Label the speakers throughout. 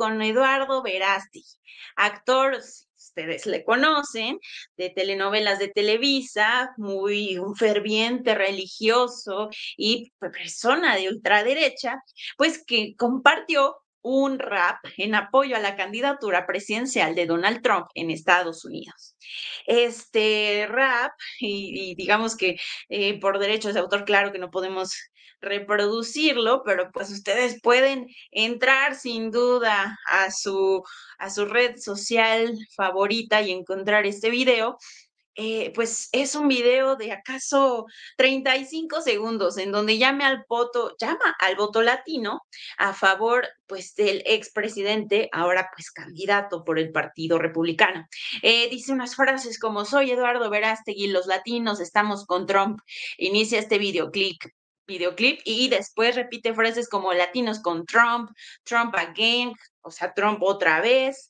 Speaker 1: con Eduardo Verástegui, actor, ustedes le conocen, de telenovelas de Televisa, muy ferviente religioso y persona de ultraderecha, pues que compartió un rap en apoyo a la candidatura presidencial de Donald Trump en Estados Unidos. Este rap, y, digamos que eh, por derechos de autor, claro que no podemos reproducirlo, pero pues ustedes pueden entrar sin duda a su, a su red social favorita y encontrar este video eh, pues es un video de acaso 35 segundos en donde llame al voto, llama al voto latino a favor pues del expresidente, ahora pues candidato por el Partido Republicano. Eh, dice unas frases como soy Eduardo Verástegui, los latinos estamos con Trump. Inicia este videoclip videoclip y después repite frases como latinos con Trump, Trump again, o sea, Trump otra vez,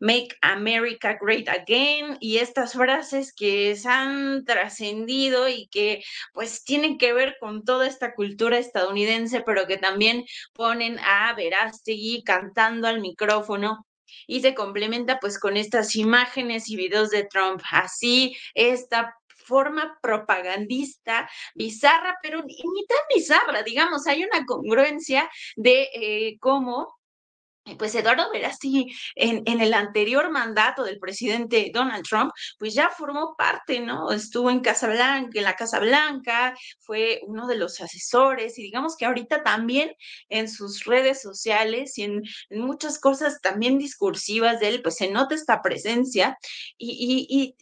Speaker 1: Make America Great Again, y estas frases que se han trascendido y que pues tienen que ver con toda esta cultura estadounidense, pero que también ponen a Verástegui cantando al micrófono y se complementa pues con estas imágenes y videos de Trump. Así, esta forma propagandista bizarra, pero ni, tan bizarra, digamos, hay una congruencia de eh, cómo pues Eduardo Verástegui en, en, el anterior mandato del presidente Donald Trump, pues ya formó parte, ¿no? Estuvo en Casa Blanca, en la Casa Blanca, fue uno de los asesores y digamos que ahorita también en sus redes sociales y en, muchas cosas también discursivas de él, pues se nota esta presencia y,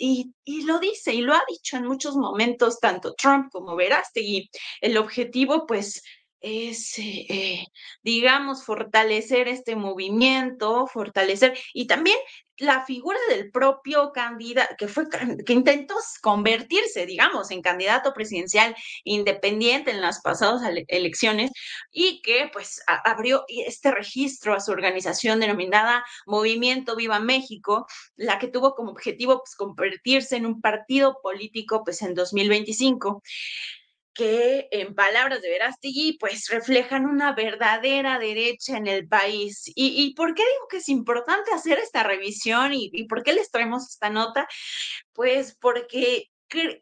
Speaker 1: lo dice y lo ha dicho en muchos momentos, tanto Trump como Verástegui. El objetivo, pues, es, eh, digamos, fortalecer este movimiento, fortalecer y también la figura del propio candidato, que fue, que intentó convertirse, digamos, en candidato presidencial independiente en las pasadas elecciones y que pues abrió este registro a su organización denominada Movimiento Viva México, la que tuvo como objetivo pues, convertirse en un partido político pues en 2025 que en palabras de Verástegui, pues reflejan una verdadera derecha en el país. ¿Y, por qué digo que es importante hacer esta revisión y, por qué les traemos esta nota? Pues porque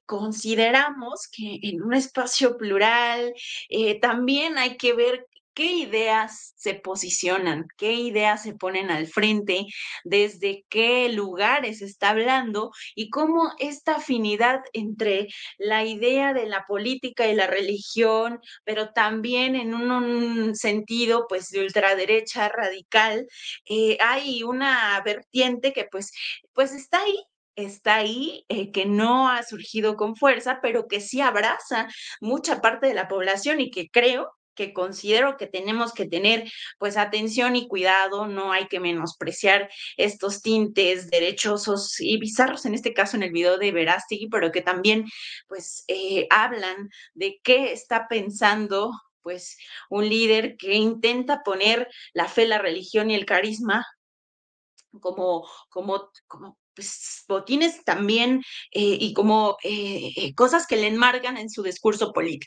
Speaker 1: consideramos que en un espacio plural eh, también hay que ver qué ideas se posicionan, qué ideas se ponen al frente, desde qué lugares está hablando y cómo esta afinidad entre la idea de la política y la religión, pero también en un, sentido pues de ultraderecha radical, eh, hay una vertiente que pues, pues está ahí está ahí, eh, que no ha surgido con fuerza, pero que sí abraza mucha parte de la población y que creo que considero que tenemos que tener pues atención y cuidado, no hay que menospreciar estos tintes derechosos y bizarros, en este caso en el video de Verástegui, pero que también pues eh, hablan de qué está pensando pues un líder que intenta poner la fe, la religión y el carisma como, como, como pues, botines también eh, y como eh, cosas que le enmargan en su discurso político.